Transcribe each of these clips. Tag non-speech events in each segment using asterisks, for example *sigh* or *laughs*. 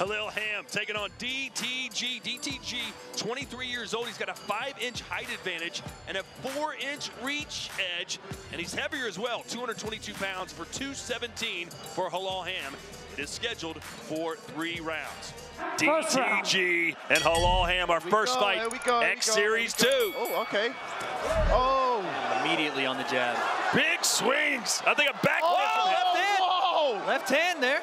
Halal Ham taking on DTG. DTG, 23 years old. He's got a five-inch height advantage and a four-inch reach edge, and he's heavier as well, 222 pounds for 217 for Halal Ham. It is scheduled for three rounds. DTG and Halal Ham, our first go, fight, go, X go, Series there 2. Oh, okay. Oh. Immediately on the jab. Big swings. I think a back Oh, left from left hand. whoa. Left hand there.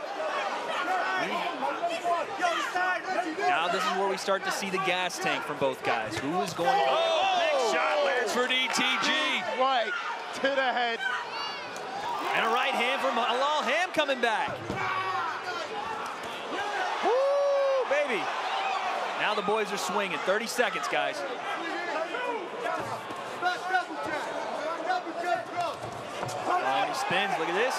Now this is where we start to see the gas tank from both guys. Who is going to... Oh, big shot lands for DTG. Right to the head. And a right hand from Halal Ham coming back. Woo, baby. Now the boys are swinging. 30 seconds, guys. Oh, he spins. Look at this.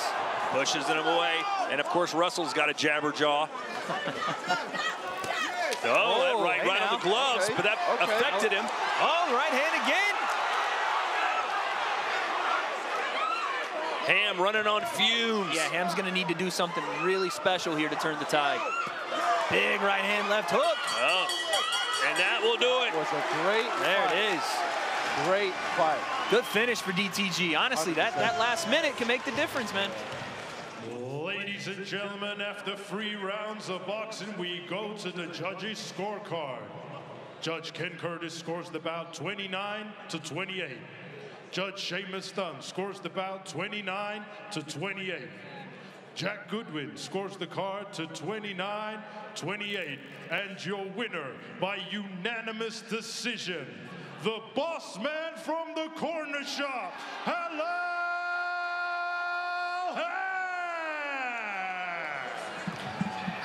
Pushes him away. And of course, Russell's got a jabber jaw. *laughs* Oh, that Oh, right, hey right on the gloves, Okay, but that okay. affected him. Oh, the right hand again. Ham running on fumes. Yeah, Ham's going to need to do something really special here to turn the tide. Big right hand, left hook. Oh, and that will do it. Was a great. There fight. it is. Great fight. Good finish for DTG. Honestly, that, 100%. that last minute can make the difference, man. Ladies and gentlemen, after three rounds of boxing, we go to the judges' scorecard. Judge Ken Curtis scores the bout 29 to 28. Judge Seamus Dunn scores the bout 29 to 28. Jack Goodwin scores the card to 29 28. And your winner by unanimous decision, the boss man from the corner shop, Halal Ham!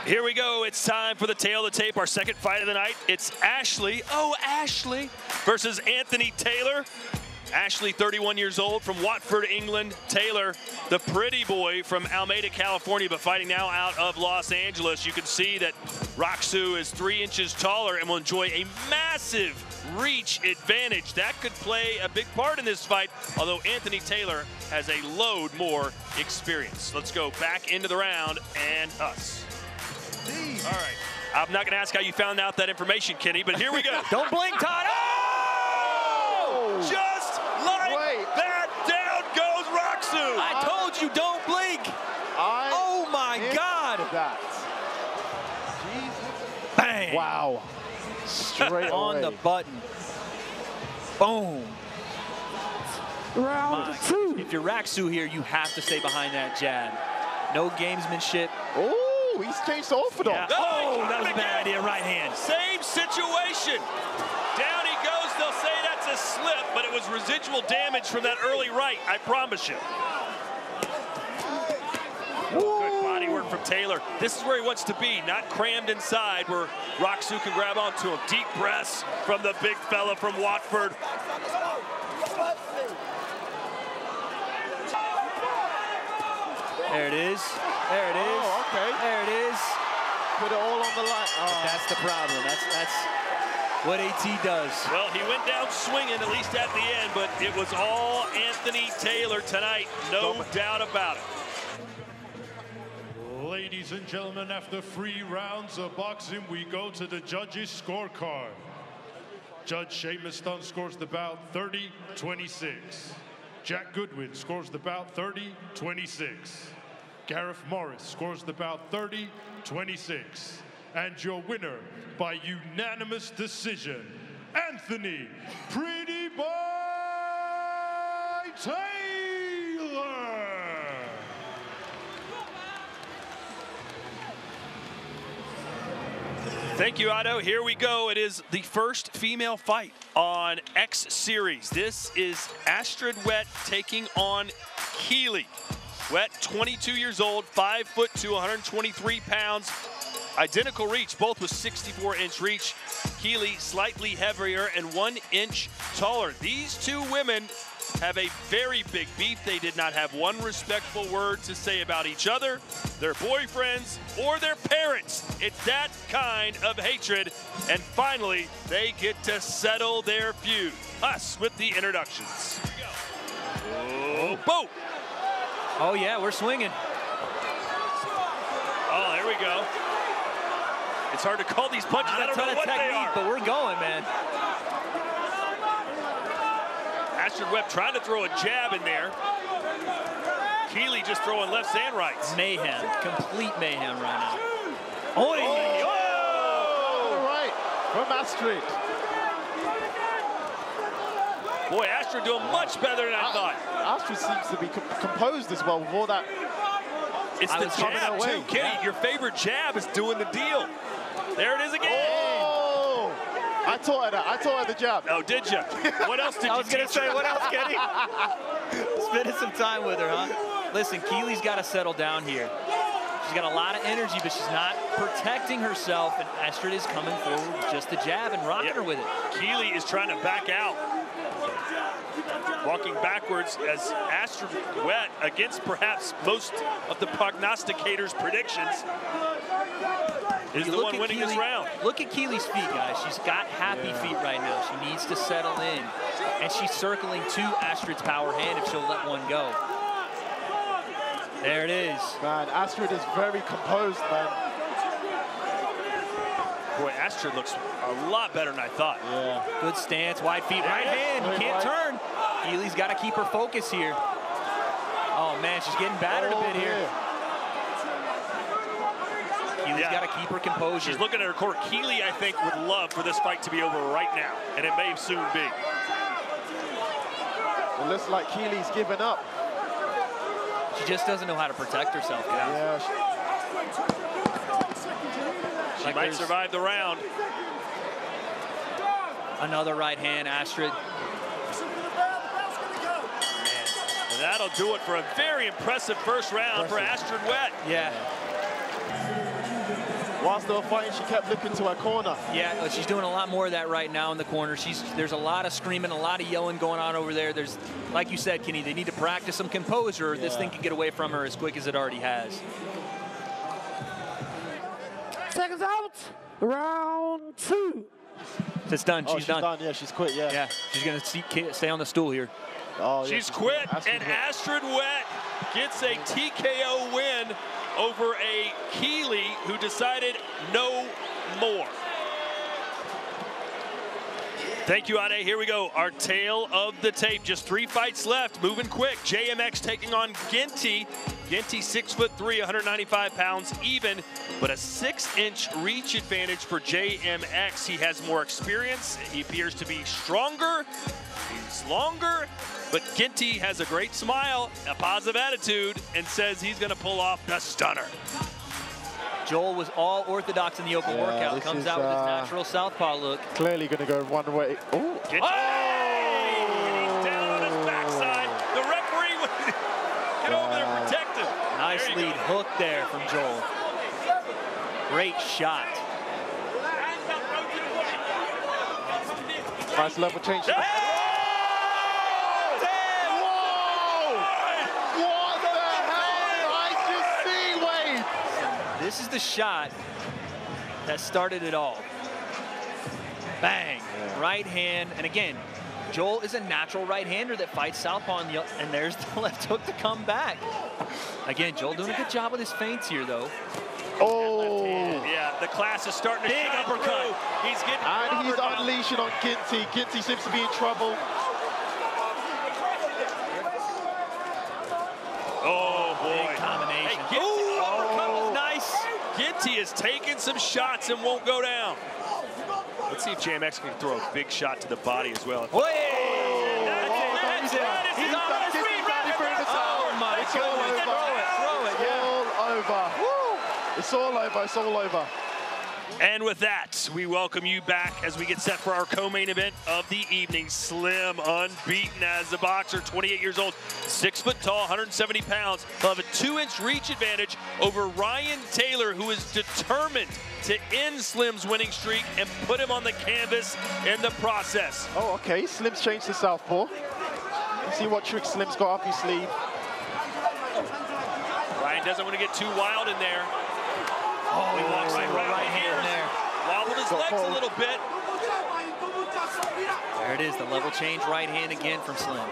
Here we go. It's time for the tale of the tape, our second fight of the night. It's Ashley, oh, Ashley, versus Anthony Taylor. Ashley, 31 years old from Watford, England. Taylor, the pretty boy from Alameda, California, but fighting now out of Los Angeles. You can see that Rak-Su is three inches taller and will enjoy a massive reach advantage. That could play a big part in this fight, although Anthony Taylor has a load more experience. Let's go back into the round and us. All right. I'm not going to ask how you found out that information, Kenny, but here we go. *laughs* Don't blink, Todd. Oh! Just like Wait. that, down goes Rak-Su. I told you, don't blink. I Oh, my God. That. Jesus. Bang. Wow. Straight *laughs* On the button. Boom. round My- two. If you're Rak-Su here, you have to stay behind that jab. No gamesmanship. Oh, he's changed the orthodox. Yeah. Oh, Oh, that was a again. bad idea. Right hand. Same situation. Down he goes. They'll say that's a slip, but it was residual damage from that early right. I promise you. Good body work from Taylor. This is where he wants to be, not crammed inside where Rak-Su can grab onto him. Deep press from the big fella from Watford. There it is. There it is. Oh, okay. There it is. Put it all on the line. Oh. That's the problem. That's that's what AT does. Well, he went down swinging, at least at the end, but it was all Anthony Taylor tonight. No doubt about it. Ladies and gentlemen, after three rounds of boxing, we go to the judges' scorecard. Judge Seamus Dunn scores the bout 30-26. Jack Goodwin scores the bout 30-26. Gareth Morris scores the bout 30-26. And your winner by unanimous decision, Anthony Pretty Boy Taylor. Thank you, Otto. Here we go. It is the first female fight on X Series. This is Astrid Wett taking on Keely. Wett, 22 years old, 5 foot 2, 123 pounds. Identical reach, both with 64 inch reach. Keely slightly heavier and one inch taller. These two women have a very big beef. They did not have one respectful word to say about each other, their boyfriends, or their parents. It's that kind of hatred. And finally, they get to settle their feud. Us with the introductions. Oh, boom. Oh yeah, we're swinging. Oh, there we go. It's hard to call these punches. Not I a don't ton know of what they technique, are. but we're going, man. Astrid Wett trying to throw a jab in there. Keeley just throwing lefts and rights. Mayhem, complete mayhem right now. Oh, oh, All right, from Astrid. Boy, Astrid doing much better than I thought. Astrid seems to be com- composed as well with all that. It's I the was coming jab, away. too. Kenny, Yeah. your favorite jab is doing the deal. There it is again. Oh! I taught her that. I taught her the jab. Oh, did you? What else did *laughs* I you I was gonna say, what else, Kenny? *laughs* Spending some time with her, huh? Listen, Keely's got to settle down here. She's got a lot of energy, but she's not protecting herself, and Astrid is coming forward with just the jab and rocking Yeah. her with it. Keeley is trying to back out. Walking backwards as Astrid Wett against perhaps most of the prognosticators' predictions is You the look one at winning this round. Look at Keely's feet, guys. She's got happy feet right now. She needs to settle in. And she's circling to Astrid's power hand if she'll let one go. There it is. Man, Astrid is very composed, man. Boy, Astrid looks a lot better than I thought. Yeah. Good stance, wide feet, right There hand. You Right, can't right. turn. Keely's got to keep her focus here. Oh, man, she's getting battered Oh, a bit here. yeah. Keely's Yeah. got to keep her composure. She's looking at her court. Keeley, I think, would love for this fight to be over right now, and it may soon be. It looks like Keely's giving up. She just doesn't know how to protect herself, guys. Yeah. She- She Like might survive the round. Another right hand, Astrid. And that'll do it for a very impressive first round for Astrid Wett. Yeah, Whilst they were fighting, she kept looking to her corner. yeah, she's doing a lot more of that right now in the corner. She's there's a lot of screaming, a lot of yelling going on over there. There's, like you said, Kenny, they need to practice some composure. or This thing can get away from her as quick as it already has. Seconds. Round two. It's done. Oh, she's, done. Yeah, she's quit. Yeah. Yeah, she's gonna see, stay on the stool here. Oh, yeah, She's quit, Astrid and quit. Astrid Wett gets a TKO win over a Keeley who decided no more. Thank you, Ade. Here we go. Our tale of the tape. Just three fights left. Moving quick. JMX taking on Ginty. Ginty, six foot three, 195 pounds, even, but a six-inch reach advantage for JMX. He has more experience. He appears to be stronger. He's longer, but Ginty has a great smile, a positive attitude, and says he's going to pull off the stunner. Joel was all orthodox in the open Yeah, workout. this Comes is, out with his uh, natural southpaw look. Clearly going to go one way. Oh. Lead hook there from Joel. Great shot. Nice level change. Hey! Whoa! What the hell I just see, Wade? This is the shot that started it all. Bang. Right hand. And again, Joel is a natural right-hander that fights southpaw, and, the, and there's the *laughs* left hook to come back. Again, Joel doing a good job with his feints here, though. Oh. Yeah, the class is starting to Big shine uppercut. through. He's getting And he's now. unleashing on Ginty. Ginty seems to be in trouble. Oh, boy. Big combination. Hey, Ginty, uppercut oh. was nice. Ginty is taking some shots and won't go down. Let's see if JMX can throw a big shot to the body as well. Wait. That's Oh, it, that's he's it, done. that is He's it. done. That's Ginty's it. done. He threw the towel. Oh, my It's all goodness. over. Throw it, throw it, yeah. All over. Woo! It's all over. It's all over. And with that, we welcome you back as we get set for our co-main event of the evening. Slim, unbeaten as a boxer, 28 years old, six foot tall, 170 pounds. He'll have a two-inch reach advantage over Ryan Taylor, who is determined to end Slim's winning streak and put him on the canvas in the process. Oh, okay. Slim's changed to southpaw. See what tricks Slim's got up his sleeve. Ryan doesn't want to get too wild in there. Oh, he walks right, right, right hand here. there. Wobbled his legs a little bit. There it is, the level change right hand again from Slim.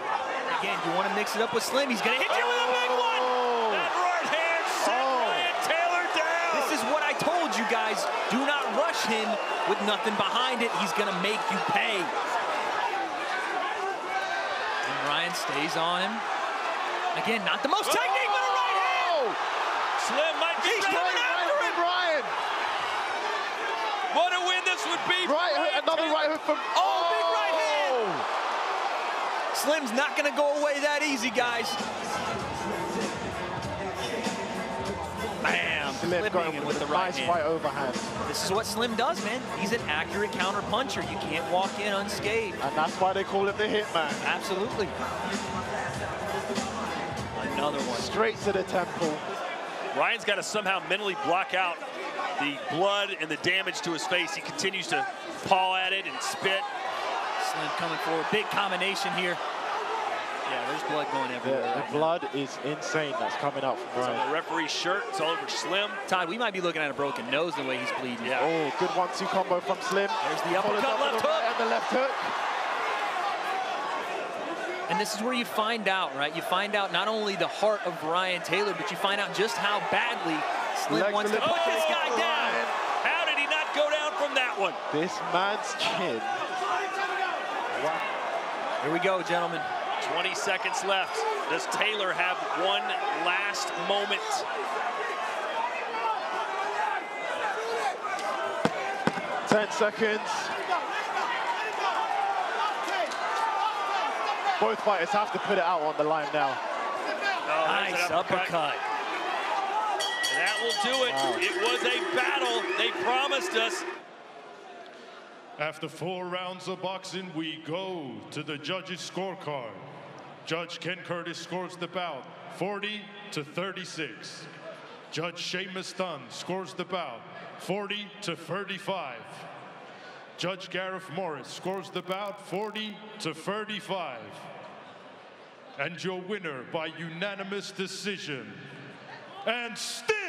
Again, you want to mix it up with Slim. He's going to hit you with a big one. Oh. That right hand sent Oh. Ryan Taylor down. This is what I told you guys guys. Do not rush him with nothing behind it. He's going to make you pay. And Ryan stays on him. Again, not the most oh, technique, but a right hand. Slim might be He's coming coming after Ryan, him. Ryan. What a win this would be. for Right hook, another Taylor. right hook from. Oh, big right hand. Oh. Slim's not going to go away that easy, guys. Bam. Slim Flipping got him him with the right nice hand. right overhand. This is what Slim does, man. He's an accurate counter puncher. You can't walk in unscathed. And that's why they call him the Hitman. Absolutely. Another one. Straight to the temple. Ryan's got to somehow mentally block out the blood and the damage to his face. He continues to paw at it and spit. Slim coming forward. Big combination here. Yeah, there's blood going The, everywhere. the right now. blood is insane that's coming out from It's on Ryan. the referee's shirt. It's all over Slim. Todd, we might be looking at a broken nose the way he's bleeding. Yeah. Oh, good one-two combo from Slim. There's the uppercut, up left the right hook. and the left hook. And this is where you find out, right? You find out not only the heart of Ryan Taylor, but you find out just how badly Slim Legs wants a to little- put this guy Oh, down. How did he not go down from that one? This man's chin. Wow. Here we go, gentlemen. 20 seconds left. Does Taylor have one last moment? Ten seconds. Both fighters have to put it out on the line now. Oh, Nice an uppercut. That will do it. Wow. It was a battle. They promised us. After four rounds of boxing, we go to the judges' scorecard. Judge Ken Curtis scores the bout 40 to 36. Judge Seamus Dunn scores the bout 40 to 35. Judge Gareth Morris scores the bout 40 to 35. And your winner by unanimous decision. And still,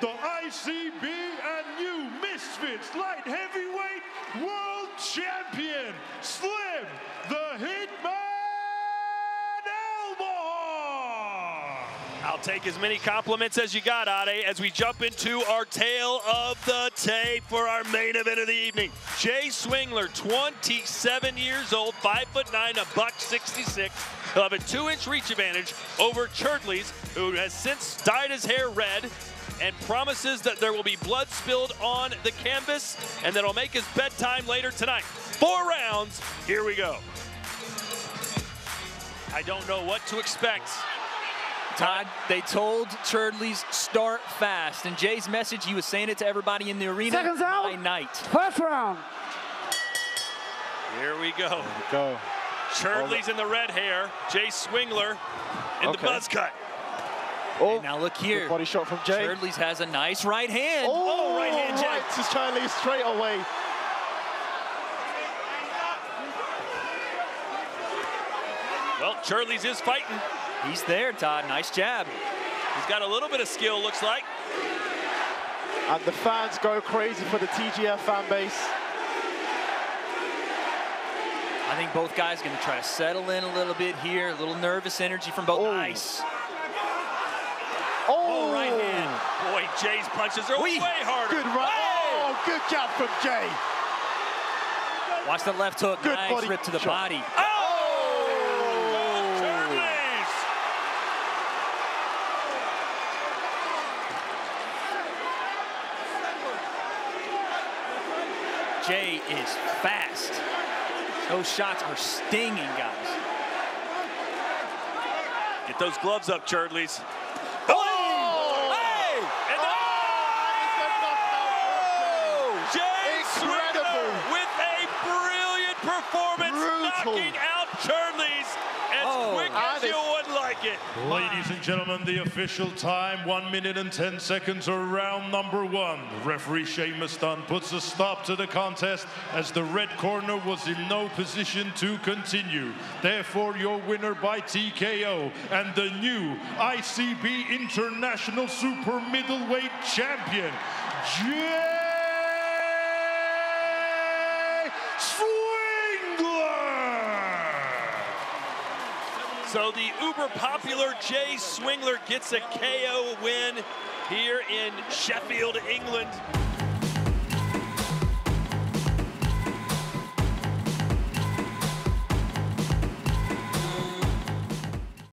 the ICB and new Misfits Light Heavyweight World Champion, Slim the Hitman Albaher! I'll take as many compliments as you got, Ade, as we jump into our tale of the tape for our main event of the evening. Jay Swingler, 27 years old, 5 foot 9, a buck 66. He'll have a two-inch reach advantage over Cherdleys, who has since dyed his hair red and promises that there will be blood spilled on the canvas and that it'll make his bedtime later tonight. Four rounds, here we go. I don't know what to expect. Todd, they told Cherdleys start fast. And Jay's message, he was saying it to everybody in the arena. Seconds out. My night. First round. Here we go. Go. Cherdleys in the red hair. Jay Swingler in Okay. the buzz cut. Oh, Now look here. body shot from Jay. Cherdleys has a nice right hand. Oh, oh right hand jab. right to straight away. Well, Cherdleys is fighting. He's there, Todd. Nice jab. He's got a little bit of skill, looks like. And the fans go crazy for the TGF fan base. I think both guys are going to try to settle in a little bit here. A little nervous energy from both. Oh. Nice. Oh, right hand. Boy, Jay's punches are Wee. way harder. Good right. Oh, good job from Jay. Watch the left hook. Good nice body rip to the shot. body. Oh! Cherdleys! Jay is fast. Those shots are stinging, guys. Get those gloves up, Cherdleys. Oh! Hey! And Oh! Jay Incredible. Swingler with a brilliant performance, Brutal. knocking out Cherdleys as Oh. quick as And you it's- would like it. Ladies and gentlemen, the official time, one minute and 10 seconds of round number one. Referee Seamus Dunn puts a stop to the contest as the red corner was in no position to continue. Therefore, your winner by TKO and the new ICB International Super Middleweight Champion, Jay Swingler! So the uber popular Jay Swingler gets a KO win here in Sheffield, England.